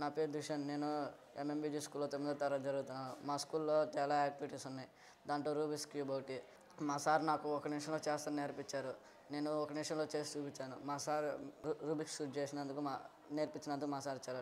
నా పేరు దుషన్. నేను ఎంఎంబీజీ స్కూల్లో తొమ్మిదో తరగతి జరుగుతున్నాను మా స్కూల్లో చాలా యాక్టివిటీస్ ఉన్నాయి. దాంట్లో రూబిక్స్ క్యూబ్ ఒకటి. మా సార్ నాకు ఒక నిమిషంలో చేస్తాను నేర్పించారు. నేను ఒక నిమిషంలో చేసి చూపించాను. మా సార్ రూ- రూబిక్స్ చేసినందుకు మా నేర్పించినందుకు మా సార్ చాలా